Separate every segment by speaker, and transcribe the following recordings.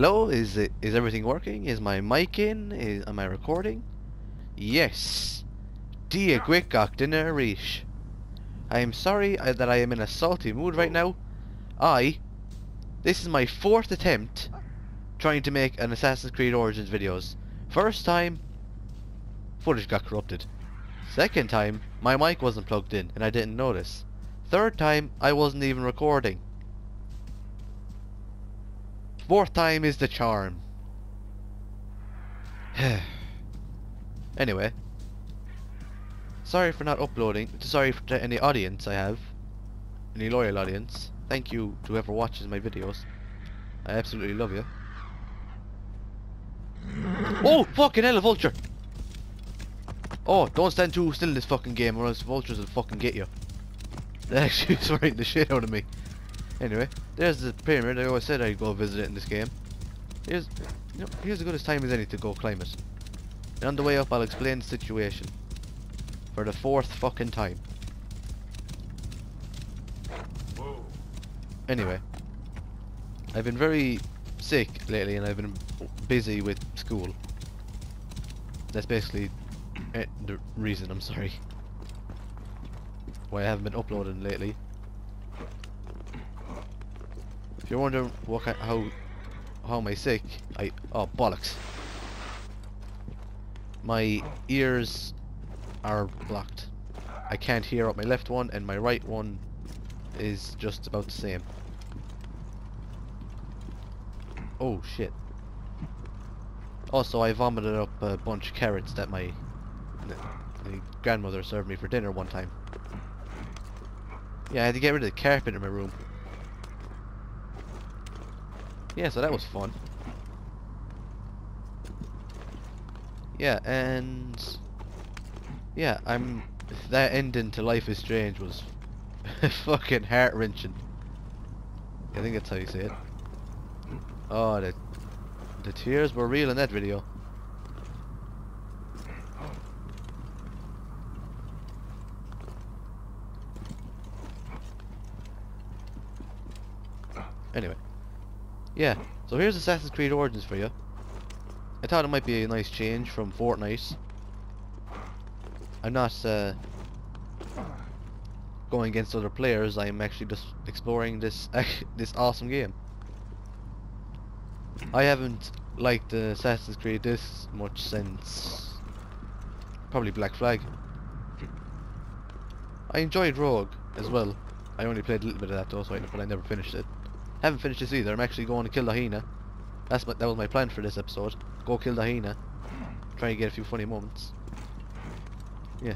Speaker 1: Hello, is it is everything working? Is my mic in? Is, am I recording? Yes. Dear Gwikok Dinner. I am sorry uh, that I am in a salty mood right oh. now. I this is my fourth attempt trying to make an Assassin's Creed Origins videos. First time footage got corrupted. Second time my mic wasn't plugged in and I didn't notice. Third time I wasn't even recording. Fourth time is the charm. anyway. Sorry for not uploading. Sorry for to any audience I have. Any loyal audience. Thank you to whoever watches my videos. I absolutely love you. Oh, fucking hell, a vulture! Oh, don't stand too still in this fucking game or else vultures will fucking get you. That actually frightening the shit out of me. Anyway, there's the pyramid. I always said I'd go visit it in this game. Here's, you know, here's as good as time as any to go climb it. And on the way up, I'll explain the situation. For the fourth fucking time. Anyway, I've been very sick lately and I've been busy with school. That's basically the reason, I'm sorry. Why I haven't been uploading lately. If you're wondering what kind, how how am I sick, I oh bollocks. My ears are blocked. I can't hear up my left one and my right one is just about the same. Oh shit. Also I vomited up a bunch of carrots that my, my grandmother served me for dinner one time. Yeah, I had to get rid of the carpet in my room. Yeah, so that was fun. Yeah, and yeah, I'm that ending to Life is Strange was fucking heart wrenching. I think that's how you say it. Oh, the the tears were real in that video. Anyway. Yeah, so here's Assassin's Creed Origins for you. I thought it might be a nice change from Fortnite. I'm not uh, going against other players, I'm actually just exploring this this awesome game. I haven't liked Assassin's Creed this much since probably Black Flag. I enjoyed Rogue as well. I only played a little bit of that though, so I, but I never finished it. Haven't finished this either. I'm actually going to kill the hyena. That's my, that was my plan for this episode. Go kill the hyena. Try and get a few funny moments. Yeah.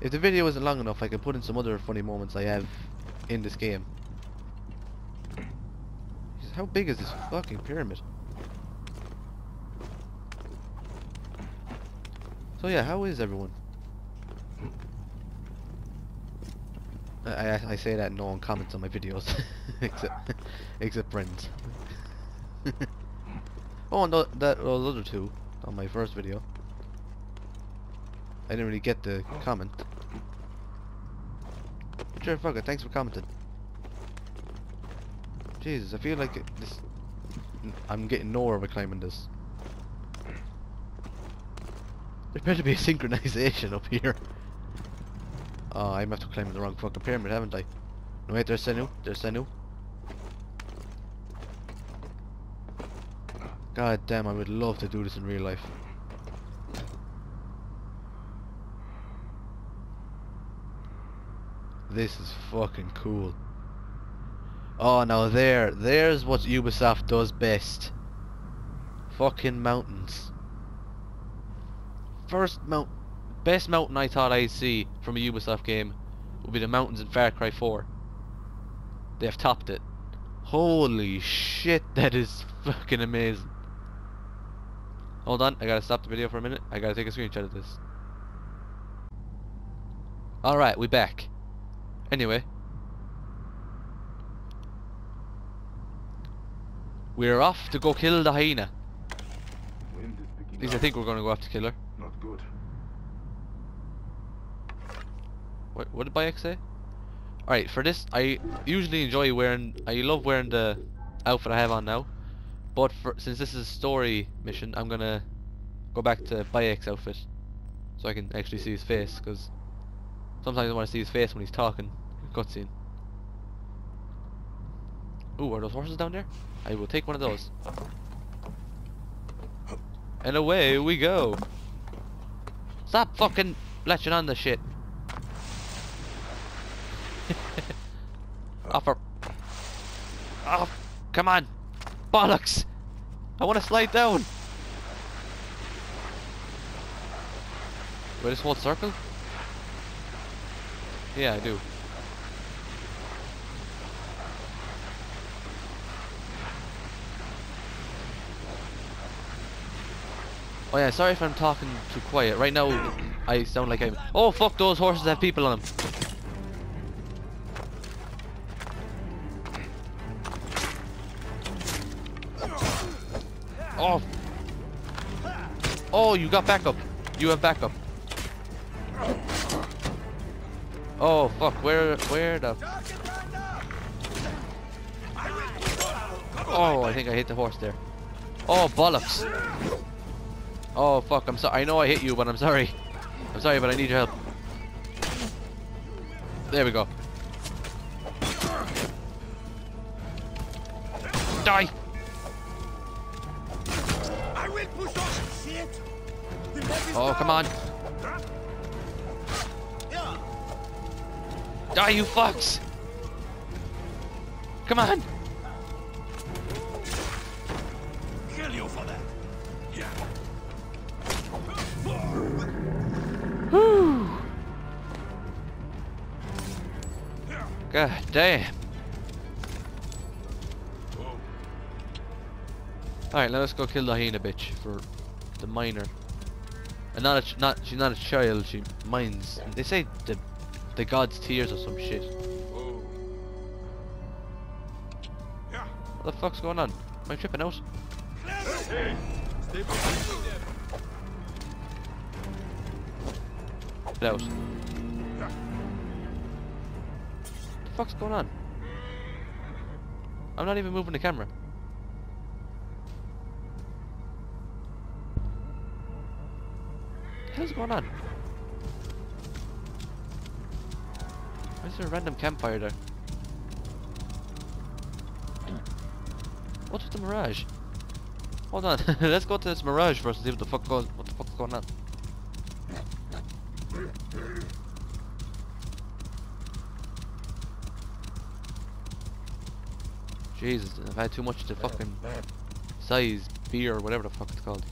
Speaker 1: If the video isn't long enough, I can put in some other funny moments I have in this game. How big is this fucking pyramid? So yeah, how is everyone? I, I, say that no one comments on my videos, except except friends. oh, and that oh, those other two on my first video. I didn't really get the comment. But sure, fuck it. Thanks for commenting. Jesus, I feel like it, this. I'm getting nowhere by climbing this. There better be a synchronization up here. Oh, I must have climbed the wrong fucking pyramid, haven't I? No, wait, there's Senu. There's Senu. God damn, I would love to do this in real life. This is fucking cool. Oh, now there, there's what Ubisoft does best. Fucking mountains. First mount, best mountain I thought I'd see from a Ubisoft game would be the mountains in Far Cry 4. They have topped it. Holy shit, that is fucking amazing. Hold on, I gotta stop the video for a minute. I gotta take a screenshot of this. Alright, we back. Anyway. We're off to go kill the hyena. At least I think we're gonna go off to kill her.
Speaker 2: Not good.
Speaker 1: What, what did Bayek say? Alright, for this, I usually enjoy wearing, I love wearing the outfit I have on now. But for, since this is a story mission, I'm gonna go back to Bayek's outfit so I can actually see his face. Because sometimes I want to see his face when he's talking. Cutscene. Ooh, are those horses down there? I will take one of those. And away we go. Stop fucking latching on the shit. Offer. Oh, come on. Bollocks. I want to slide down. Do I just hold circle? Yeah, I do. Oh yeah, sorry if I'm talking too quiet. Right now, I sound like I'm... Oh fuck, those horses have people on them. Oh. Oh, you got backup. You have backup. Oh fuck, where, where the... Oh, I think I hit the horse there. Oh, bollocks. Oh fuck, I'm sorry. I know I hit you, but I'm sorry. I'm sorry, but I need your help. There we go. Die! Oh, come on. Die, you fucks! Come on!
Speaker 2: Kill you for that.
Speaker 1: Whew. God damn. Alright, let's go kill the hyena bitch for the miner. And not a not she's not a child, she mines. They say the the god's tears or some shit. What the fuck's going on? Am I tripping out? Get out. What the fuck's going on? I'm not even moving the camera. Hell's going on? Why is there a random campfire there? What's with the mirage? Hold on, let's go to this mirage first and see what the fuck goes what the fuck's going on. Jesus, I've had too much to fucking size beer or whatever the fuck it's called.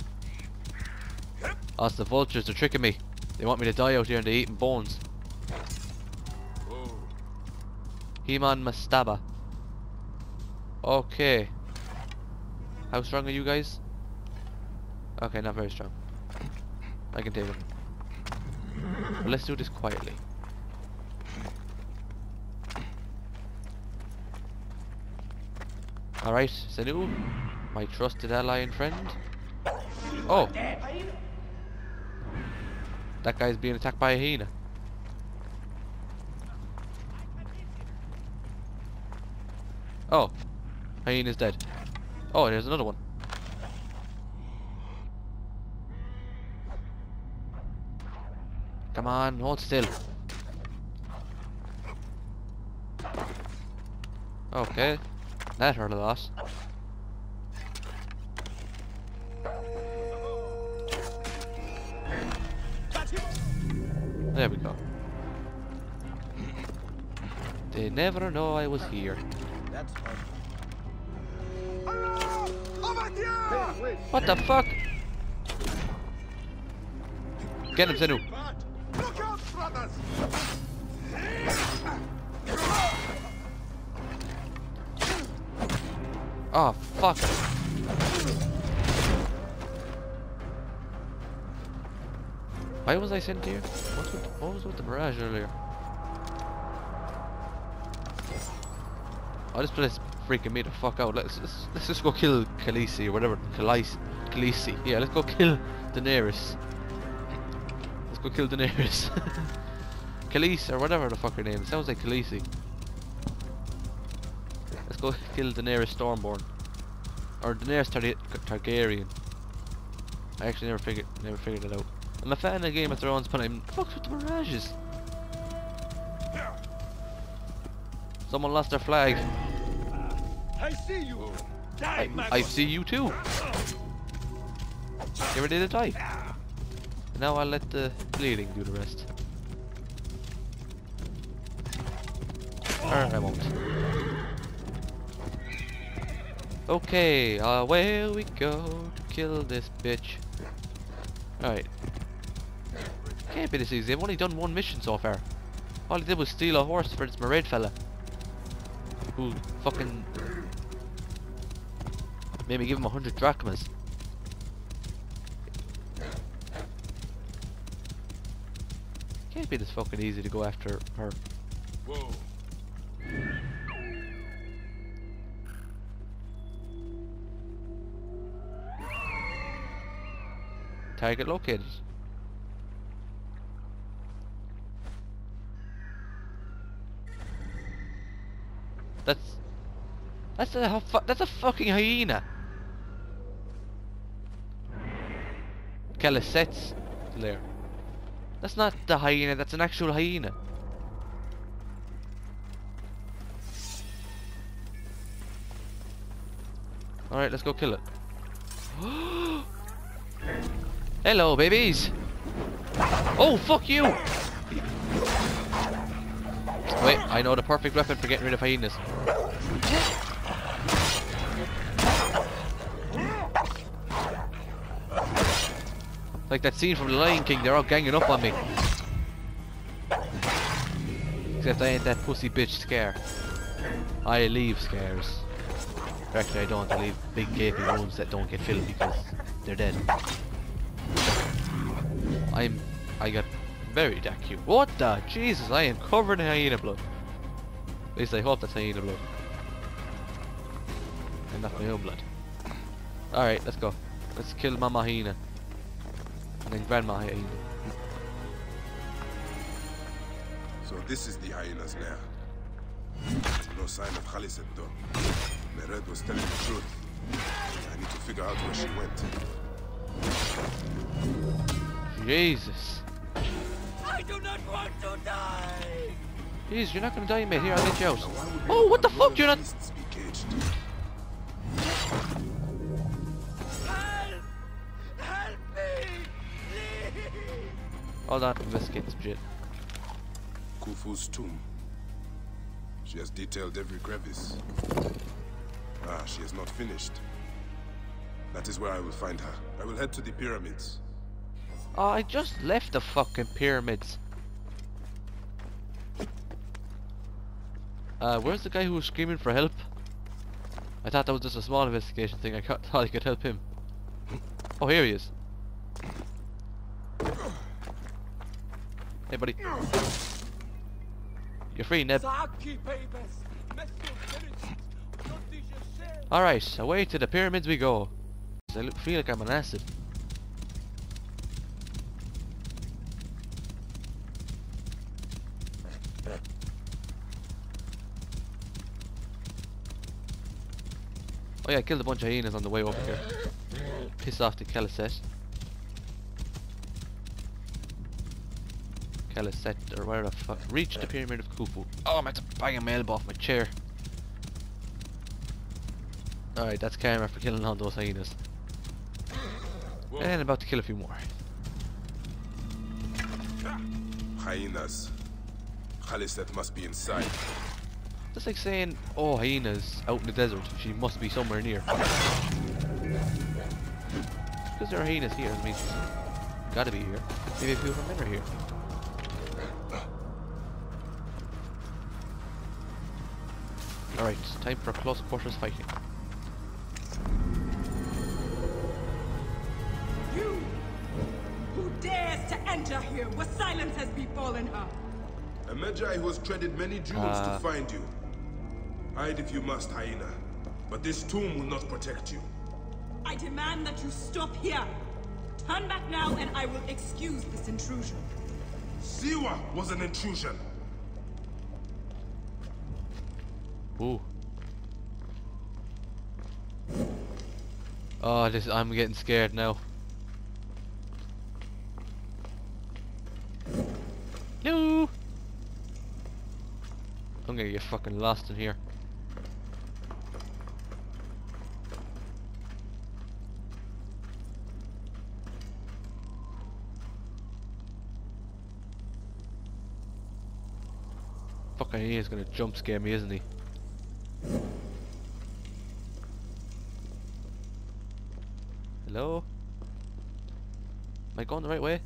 Speaker 1: Oh, the vultures, they're tricking me. They want me to die out here and they're eating bones. Heman Mastaba. Okay. How strong are you guys? Okay, not very strong. I can take them. But let's do this quietly. Alright, Senu, my trusted ally and friend. Oh! That guy's being attacked by a hyena. Oh, hyena's dead. Oh, there's another one. Come on, hold still. Okay, that hurt a lot. There we go. They never know I was here.
Speaker 2: That's.
Speaker 1: What the fuck? Get him, Senu.
Speaker 2: Look out, brothers!
Speaker 1: Oh, fuck. Why was I sent here? What's with, what was with the barrage earlier? Oh, this place freaking me the fuck out. Let's let's, let's just go kill Khaleesi or whatever. Khaleesi. Khaleesi. Yeah, let's go kill Daenerys. Let's go kill Daenerys. Khaleesi or whatever the fuck her name. It sounds like Khaleesi. Let's go kill Daenerys Stormborn. or Daenerys Targa- Targaryen. I actually never figured never figured it out. I'm a fan of Game of Thrones, but I'm fucked with the mirages. Someone lost their flag.
Speaker 2: I see you. Die,
Speaker 1: I, I see you too. You ready to die? Now I'll let the bleeding do the rest. Or I won't. Okay, uh, away we go to kill this bitch. Alright. Can't be this easy. I've only done one mission so far. All he did was steal a horse for this Maraid fella. Who fucking made me give him a hundred drachmas. Can't be this fucking easy to go after her.
Speaker 2: Whoa.
Speaker 1: Target located. That's that's a that's a fucking hyena. Khaliset's lair. That's not the hyena. That's an actual hyena. All right, let's go kill it. Hello, babies. Oh, fuck you! Wait, I know the perfect weapon for getting rid of hyenas. Like that scene from The Lion King, they're all ganging up on me. Except I ain't that pussy bitch Scar. I leave scares. Actually, I don't. I leave big gaping wounds that don't get filled because they're dead. I'm. I got very cute. What the? Jesus, I am covered in hyena blood. At least I hope that's hyena blood. And not my own blood. Alright, let's go. Let's kill Mama Hyena. And then Grandma Hyena.
Speaker 3: So this is the hyena's lair. No sign of Khaliset though. Mered was telling the truth. I need to figure out where she went.
Speaker 1: Jesus.
Speaker 2: I do not want to die.
Speaker 1: Jeez, you're not gonna die, mate. Here, I'll get you out.
Speaker 3: Now,
Speaker 1: Oh, what the fuck? You're not.
Speaker 3: beasts be caged?
Speaker 2: Help! Help me! Please!
Speaker 1: Hold on, investigate some shit.
Speaker 3: Khufu's tomb. She has detailed every crevice. Ah, she is not finished. That is where I will find her. I will head to the pyramids.
Speaker 1: Oh, I just left the fucking pyramids. Uh, where's the guy who was screaming for help? I thought that was just a small investigation thing. I thought I could help him. Oh, here he is. Hey, buddy. You're free, Neb.
Speaker 2: Saki papers! Monsieur Phillips! What did you say?
Speaker 1: Alright, away to the pyramids we go. I look, feel like I'm an acid. Oh yeah, I killed a bunch of hyenas on the way over here. Piss off the Khaliset. Khaliset, or where the fuck. Reach the Pyramid of Khufu. Oh, I'm about to bang a my elbow off my chair. Alright, that's karma for killing all those hyenas.
Speaker 3: Whoa.
Speaker 1: And about to kill a few more.
Speaker 3: Hyenas. Khaliset must be inside.
Speaker 1: That's like saying, oh, hyenas out in the desert. She must be somewhere near. Because there are hyenas here, I mean, she's gotta be here. Maybe a few of them are here. Alright, time for close quarters fighting.
Speaker 4: You! Who dares to enter here where silence has befallen her?
Speaker 3: A Medjay who has treaded many jewels
Speaker 1: Ah.
Speaker 3: to find you. Hide if you must, hyena. But this tomb will not protect you.
Speaker 4: I demand that you stop here. Turn back now and I will excuse this intrusion.
Speaker 3: Siwa was an intrusion.
Speaker 1: Ooh. Oh, this I'm getting scared now. No. I'm gonna get fucking lost in here. Fucking he gonna jump scare me, isn't he? Hello? Am I going the right way?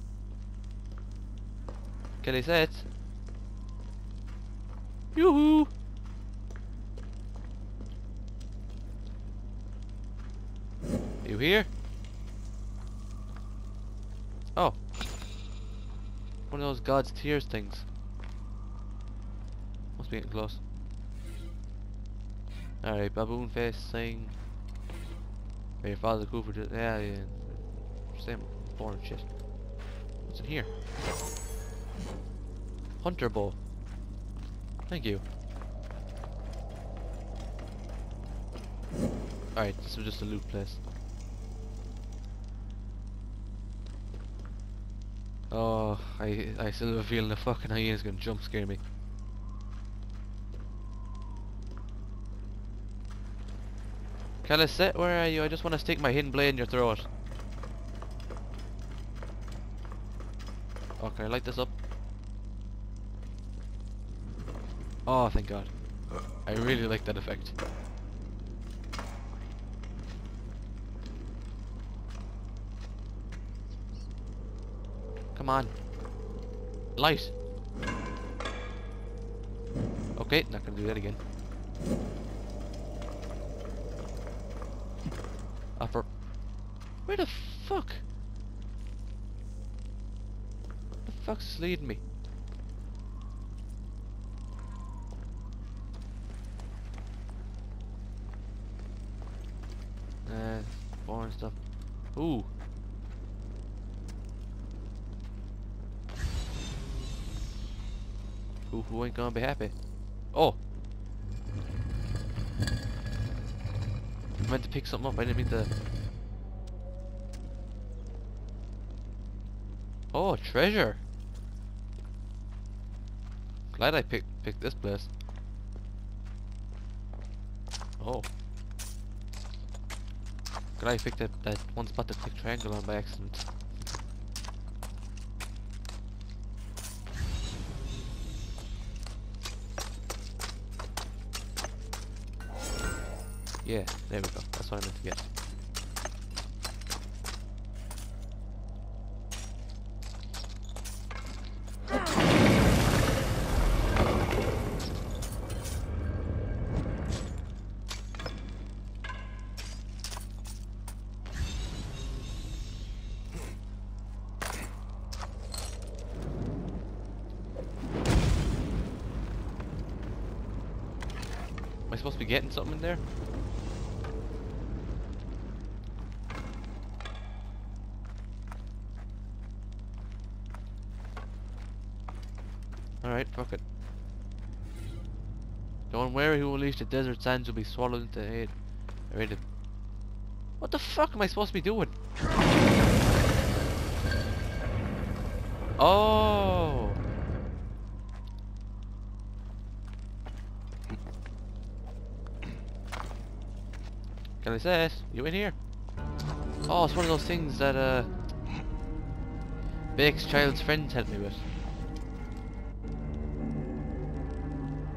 Speaker 1: Khaliset. Yoo-hoo! You here? Oh. One of those God's tears things. Be getting close. Alright, baboon face May your father Cooper just yeah, yeah. Same boring shit. What's in here? Hunter bow. Thank you. Alright, this was just a loot place. Oh, I I still have a feeling the fucking hyena's gonna jump scare me. Khaliset, where are you? I just want to stick my hidden blade in your throat. Okay, light this up. Oh, thank God. I really like that effect. Come on. Light. Okay, not gonna do that again. Where the fuck? Where the fuck's leading me? Uh, boring stuff. Ooh. Who, who ain't gonna be happy? Oh! I meant to pick something up, I didn't mean to... Oh, treasure! Glad I picked picked this place. Oh. Glad I picked that, that one spot to click triangle on by accident. Yeah, there we go. That's what I meant to get. Supposed to be getting something in there? Alright, fuck it. Don't worry who unleashed the desert sands will be swallowed into aid. I read it. What the fuck am I supposed to be doing? Oh! Can I say it? You in here? Oh, it's one of those things that uh Bayek's child's friends helped me with.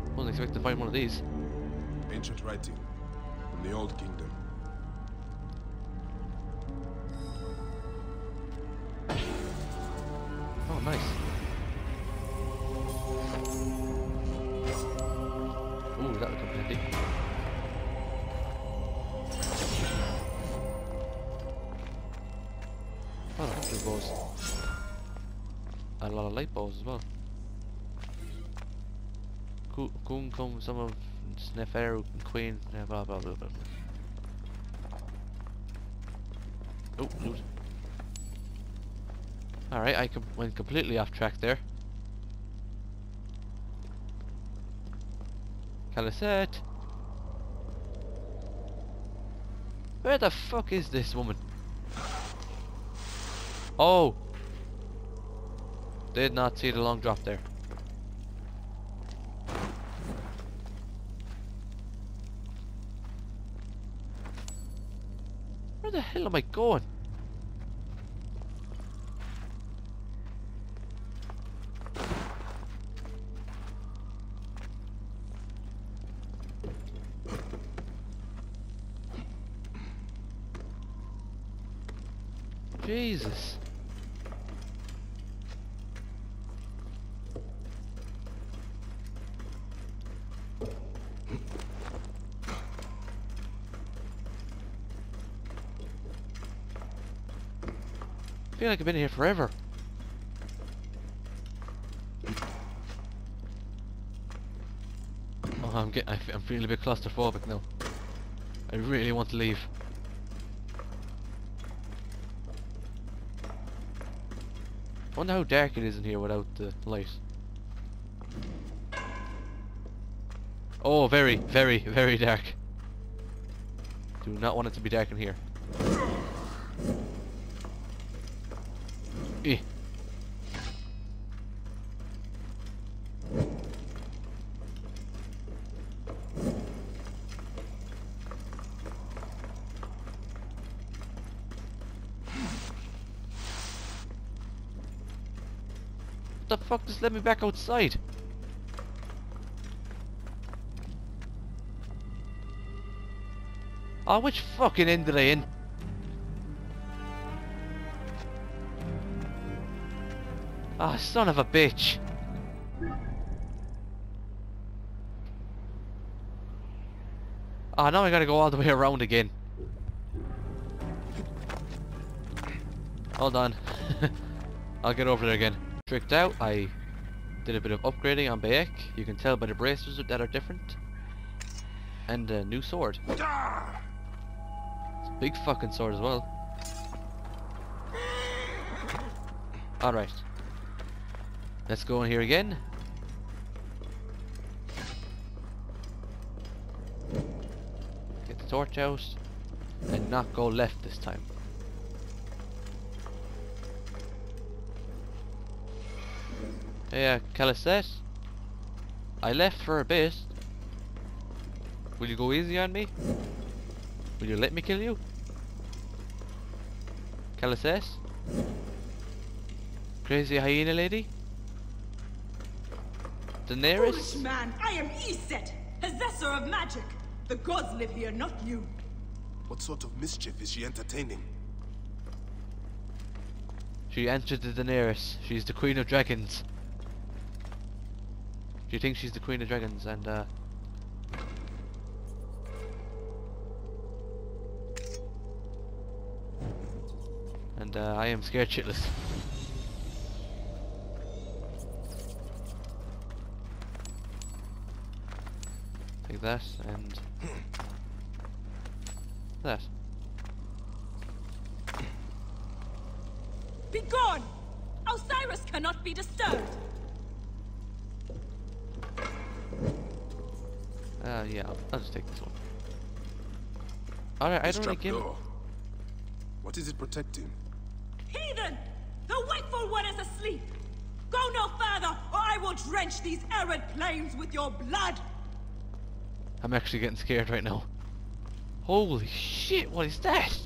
Speaker 1: I Wasn't expecting to find one of these.
Speaker 3: Ancient writing from the Old Kingdom.
Speaker 1: Oh, nice. Ooh, that come a lot of light bows as well. Ku- Kun come some of Sneferu Queen, blah blah blah blah. Oh, loot. Alright, I com went completely off track there. Khaliset! Where the fuck is this woman? Oh! Did not see the long drop there. Where the hell am I going? Jesus. I feel like I've been here forever. Oh, I'm getting. I'm feeling a bit claustrophobic now. I really want to leave. I wonder how dark it is in here without the light. Oh, very, very, very dark. Do not want it to be dark in here. Eh. What the fuck? Just let me back outside. Oh, which fucking end did I in? Ah, son of a bitch. Ah, now I gotta go all the way around again. Hold on. I'll get over there again. Tricked out, I did a bit of upgrading on Bayek. You can tell by the bracers that are different. And a new sword. It's a big fucking sword as well. Alright. Let's go in here again. Get the torch out. And not go left this time. Hey, uh, Khaliset? I left for a bit. Will you go easy on me? Will you let me kill you? Khaliset? Crazy hyena lady? Daenerys?
Speaker 4: Foolish man, I am Iset, possessor of magic. The gods live here, not you.
Speaker 3: What sort of mischief is she entertaining?
Speaker 1: She answered to Daenerys. She's the queen of dragons. She thinks she's the queen of dragons and uh And uh, I am scared shitless. Take that and that.
Speaker 4: Be gone! Osiris cannot be disturbed.
Speaker 1: Uh, yeah, I'll, I'll just take this one. Alright, I
Speaker 3: This
Speaker 1: don't like him.
Speaker 3: trapdoor. What is it protecting?
Speaker 4: Heathen! The wakeful one is asleep! Go no further, or I will drench these arid plains with your blood!
Speaker 1: I'm actually getting scared right now. Holy shit, what is that?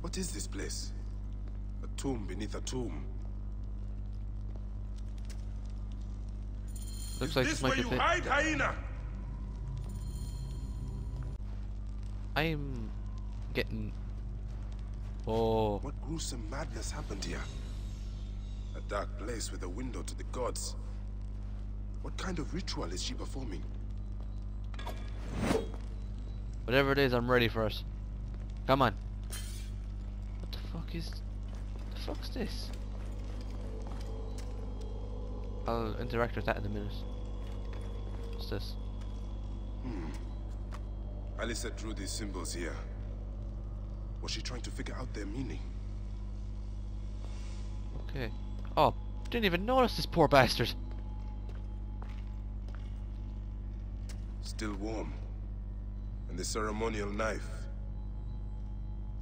Speaker 3: What is this place? A tomb beneath a tomb.
Speaker 1: Looks
Speaker 3: is
Speaker 1: like
Speaker 3: this
Speaker 1: this might
Speaker 3: where
Speaker 1: be
Speaker 3: you
Speaker 1: a
Speaker 3: hide, hyena?
Speaker 1: I'm getting. Oh,
Speaker 3: What gruesome madness happened here? A dark place with a window to the gods. What kind of ritual is she performing?
Speaker 1: whatever it is, I'm ready for it. Come on. What the fuck is? The fuck's this? I'll interact with that in a minute. What's this? Hmm.
Speaker 3: Alyssa drew these symbols here. Was she trying to figure out their meaning?
Speaker 1: Okay. Oh, didn't even notice this poor bastard.
Speaker 3: Still warm. And the ceremonial knife.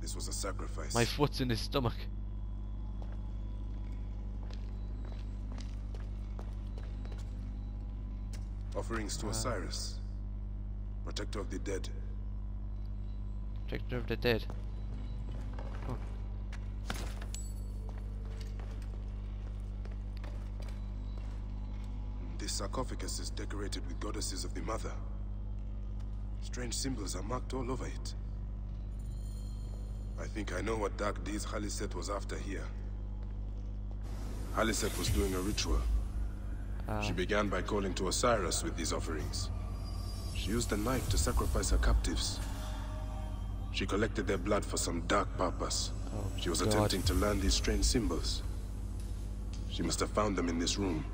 Speaker 3: This was a sacrifice.
Speaker 1: My foot's in his stomach.
Speaker 3: Offerings to ah. Osiris, protector of the dead.
Speaker 1: Protector of the dead. Huh.
Speaker 3: This sarcophagus is decorated with goddesses of the mother. Strange symbols are marked all over it. I think I know what dark deeds Khaliset was after here. Khaliset was doing a ritual.
Speaker 1: Ah,
Speaker 3: She began by calling to Osiris with these offerings. She used a knife to sacrifice her captives. She collected their blood for some dark purpose.
Speaker 1: Oh,
Speaker 3: she was
Speaker 1: God.
Speaker 3: attempting to learn these strange symbols. She must have found them in this room.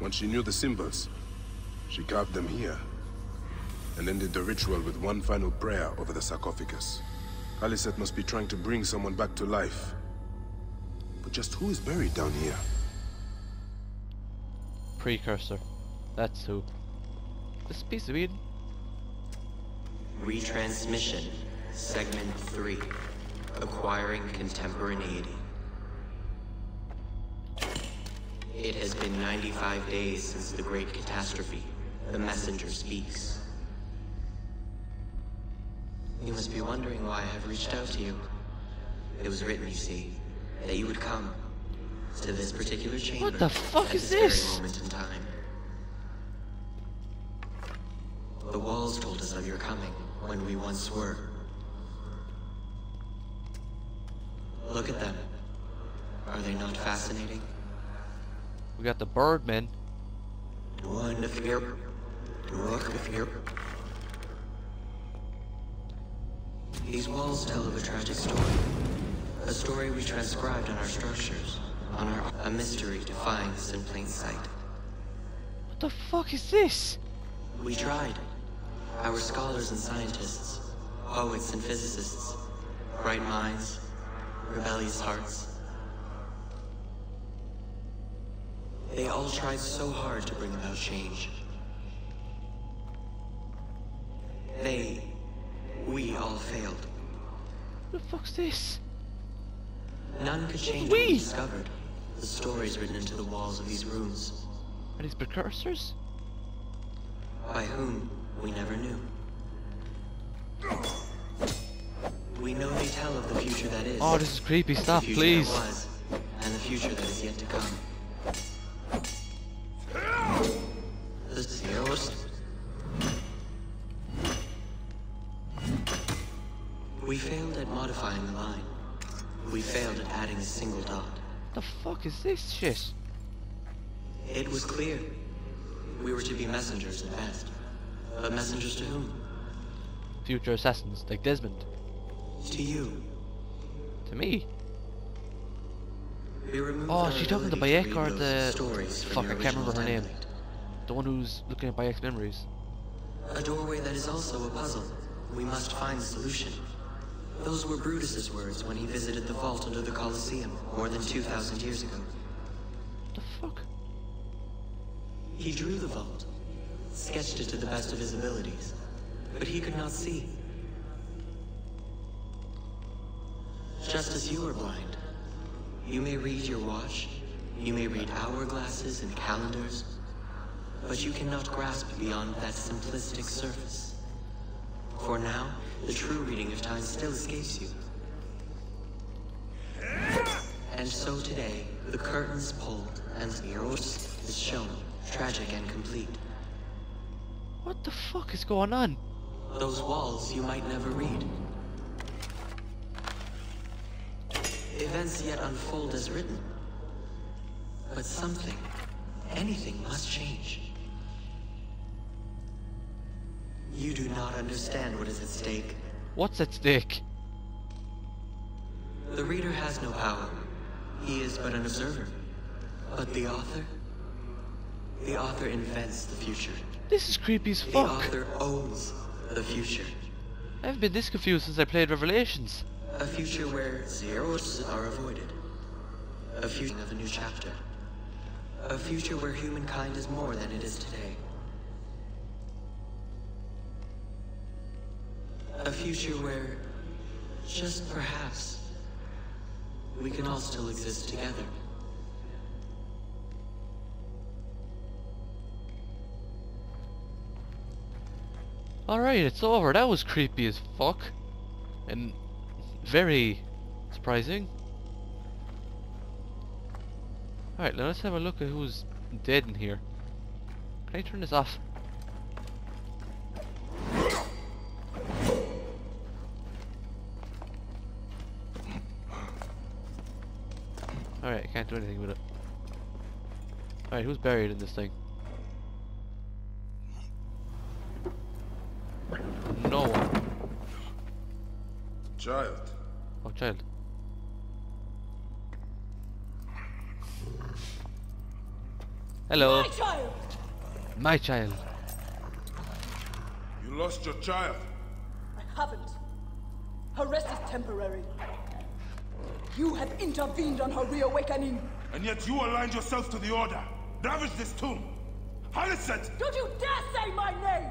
Speaker 3: Once she knew the symbols, she carved them here and ended the ritual with one final prayer over the sarcophagus. Khaliset must be trying to bring someone back to life. But just who is buried down here?
Speaker 1: precursor. That's who. This piece of Eden.
Speaker 5: Retransmission, Segment 3. Acquiring Contemporaneity. It has been 95 days since the Great Catastrophe. The Messenger speaks. You must be wondering why I have reached out to you. It was written, you see, that you would come to this particular chamber.
Speaker 1: the fuck
Speaker 5: at
Speaker 1: is
Speaker 5: this?
Speaker 1: this?
Speaker 5: Very moment in time. The walls told us of your coming when we once were. Look at them. Are they not fascinating?
Speaker 1: We got the birdman one Birdmen.
Speaker 5: Wonderful. Wonderful. These walls tell of a tragic story. A story we transcribed on our structures. On our a mystery defying us in plain sight.
Speaker 1: What the fuck is this?
Speaker 5: We tried. Our scholars and scientists, poets and physicists, bright minds, rebellious hearts. They all tried so hard to bring about change.
Speaker 1: What the fuck's this?
Speaker 5: None could change
Speaker 1: We?
Speaker 5: what we discovered. The stories written into the walls of these rooms.
Speaker 1: Are these precursors?
Speaker 5: By whom, we never knew. We know they tell of the future that is.
Speaker 1: Oh, this is creepy.
Speaker 5: stuff,
Speaker 1: please.
Speaker 5: Was, and the future that is yet to come. What the
Speaker 1: fuck is this shit?
Speaker 5: It was clear. We were to be messengers at best. But messengers to whom?
Speaker 1: Future assassins, like Desmond.
Speaker 5: To you.
Speaker 1: To me.
Speaker 5: We
Speaker 1: Oh, she talking to Bayek or the- fuck, I can't remember her name.
Speaker 5: template.
Speaker 1: The one who's looking at Bayek's memories.
Speaker 5: A doorway that is also a puzzle. We must find the solution. Those were Brutus's words when he visited the vault under the Colosseum more than 2,000 years ago.
Speaker 1: The fuck?
Speaker 5: He drew the vault, sketched it to the best of his abilities, but he could not see. Just as you are blind. You may read your watch, you may read hourglasses and calendars, but you cannot grasp beyond that simplistic surface. For now, the true reading of time still escapes you. And so today, the curtains pulled and the Eros is shown, tragic and complete.
Speaker 1: What the fuck is going on?
Speaker 5: Those walls you might never read. Events yet unfold as written. But something, anything must change. You do not understand what is at stake.
Speaker 1: What's at stake?
Speaker 5: The reader has no power. He is but an observer. But the author? The author invents the future.
Speaker 1: This is creepy as fuck.
Speaker 5: The author owns the future.
Speaker 1: I haven't been this confused since I played Revelations.
Speaker 5: A future where zeros are avoided. A future of a new chapter. A future where humankind is more than it is today. A future where, just perhaps, we can all still exist together.
Speaker 1: Alright, it's over. That was creepy as fuck. And very surprising. Alright, let's have a look at who's dead in here. Can I turn this off? Can't do anything with it. Alright, who's buried in this thing? No one.
Speaker 3: Child,
Speaker 1: Oh, child. Hello,
Speaker 4: My child!
Speaker 1: my child.
Speaker 3: you lost your child.
Speaker 4: I haven't. Her rest is temporary. You have intervened on her reawakening.
Speaker 3: And yet you aligned yourself to the Order. Ravage this tomb. Khaliset!
Speaker 4: Don't you dare say my name!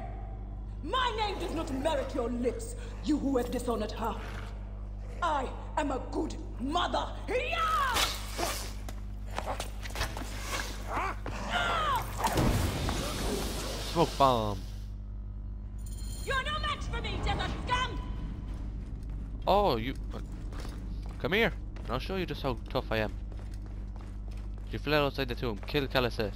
Speaker 4: My name does not merit your lips, you who have dishonored her. I am a good mother. Yeah!
Speaker 1: Smoke bomb.
Speaker 4: You're no match for me, desert scum!
Speaker 1: Oh, you. uh, Come here, and I'll show you just how tough I am. You fled outside the tomb. Kill Khaliset.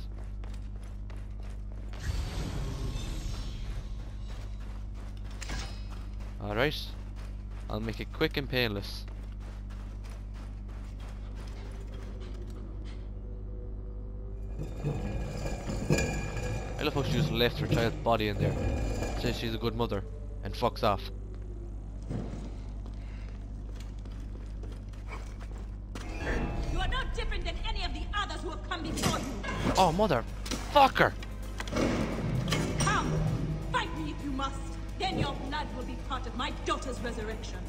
Speaker 1: Alright. I'll make it quick and painless. I love how she just left her child's body in there. Says she's a good mother. And fucks off. Oh, mother. Fucker!
Speaker 4: Come, fight me if you must. Then your blood will be part of my daughter's resurrection.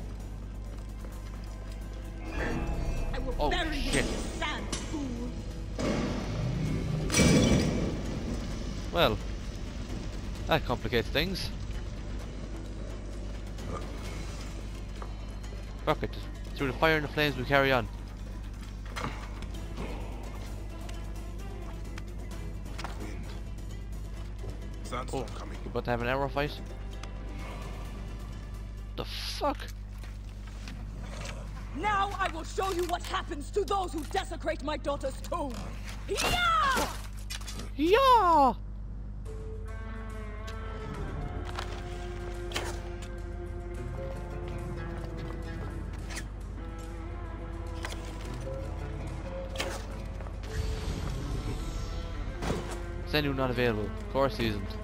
Speaker 4: I will
Speaker 1: Oh,
Speaker 4: bury you in the sand, fool.
Speaker 1: Well, that complicates things. Fuck it, through the fire and the flames we carry on. Oh,
Speaker 3: coming.
Speaker 1: you about to have an arrow fight? The fuck?
Speaker 4: Now I will show you what happens to those who desecrate my daughter's tomb. Yeah!
Speaker 1: Yeah! Senu not available. Of course he isn't.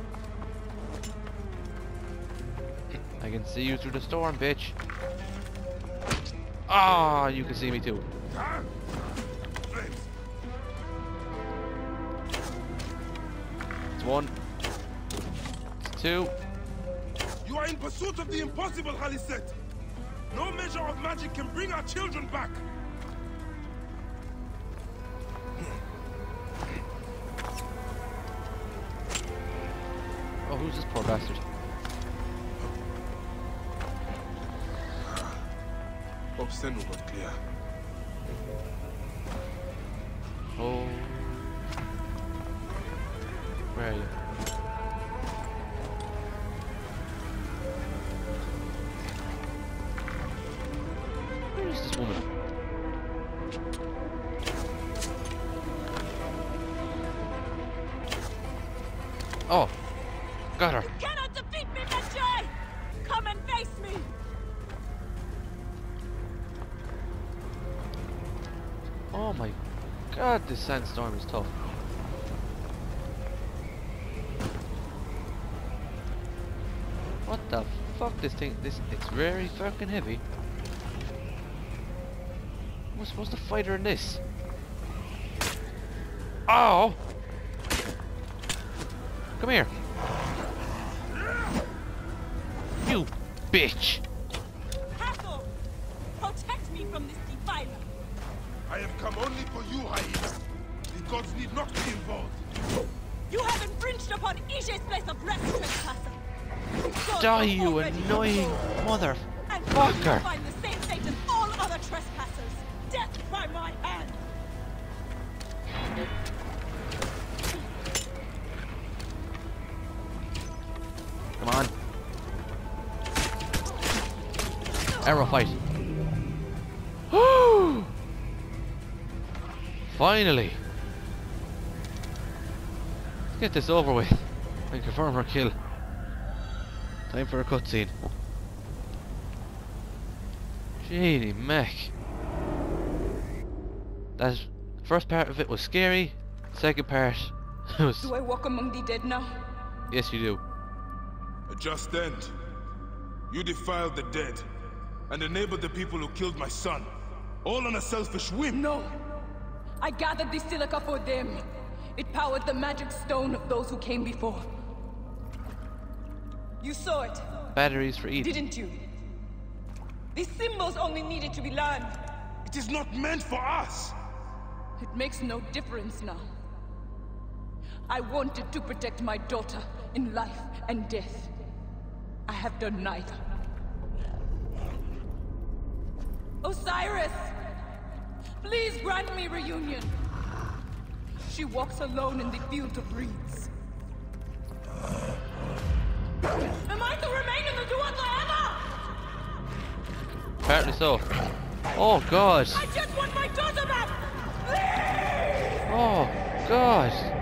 Speaker 1: I can see you through the storm, bitch. Ah, you can see me too. It's one. It's two.
Speaker 3: You are in pursuit of the impossible, Khaliset. No measure of magic can bring our children back.
Speaker 1: Oh, who's this poor bastard?
Speaker 3: Senu got clear.
Speaker 1: Oh. Where are you? This sandstorm is tough. What the fuck? This thing, this, it's very fucking heavy. I supposed to fight her in this? Oh! Come here. You bitch!
Speaker 4: Death by my hand.
Speaker 1: Come on. Arrow fight. Finally. Let's get this over with and confirm her kill. Time for a cutscene. Genie mech. That first part of it was scary. Second part was
Speaker 4: Do I walk among the dead now?
Speaker 1: yes you do.
Speaker 3: A just end. You defiled the dead and enabled the people who killed my son. All on a selfish whim.
Speaker 4: No. I gathered the silica for them. It powered the magic stone of those who came before. You saw it,
Speaker 1: Batteries for Eden.
Speaker 4: didn't you? These symbols only needed to be learned.
Speaker 3: It is not meant for us.
Speaker 4: It makes no difference now. I wanted to protect my daughter in life and death. I have done neither. Osiris! Please grant me reunion. She walks alone in the field of reeds. Am I to remain in the Duat?
Speaker 1: Apparently so. Oh god.
Speaker 4: I just want my daughter back! Please!
Speaker 1: Oh god.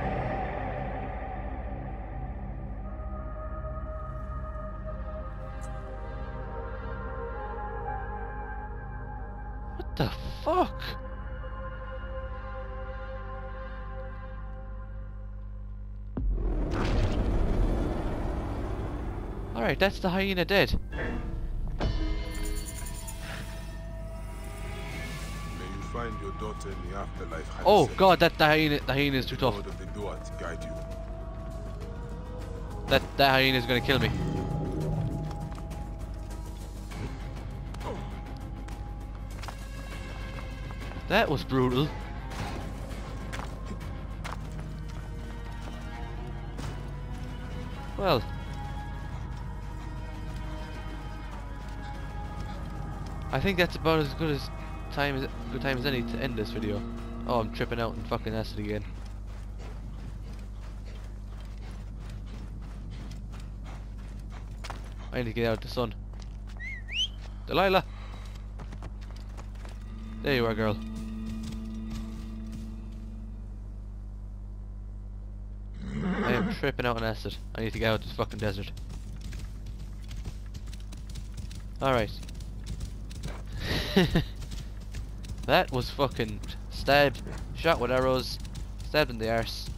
Speaker 1: Alright, that's the hyena dead.
Speaker 3: May you find your daughter in the afterlife.
Speaker 1: Oh god, that the hyena, the hyena is too tough.
Speaker 3: Lord of the Duat guide you.
Speaker 1: That that hyena is gonna kill me. That was brutal. Well. I think that's about as good as time as good time as any to end this video. Oh, I'm tripping out and fucking acid again. I need to get out of the sun. Delilah! There you are, girl. I am tripping out on acid. I need to get out of this fucking desert. Alright. that was fucking stabbed, shot with arrows, stabbed in the arse.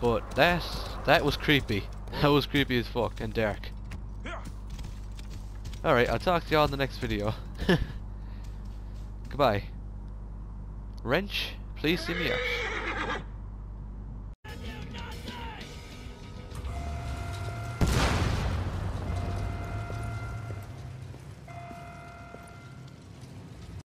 Speaker 1: But that, that was creepy. That was creepy as fuck and dark. Alright, I'll talk to y'all in the next video. Goodbye. Wrench, please see me out.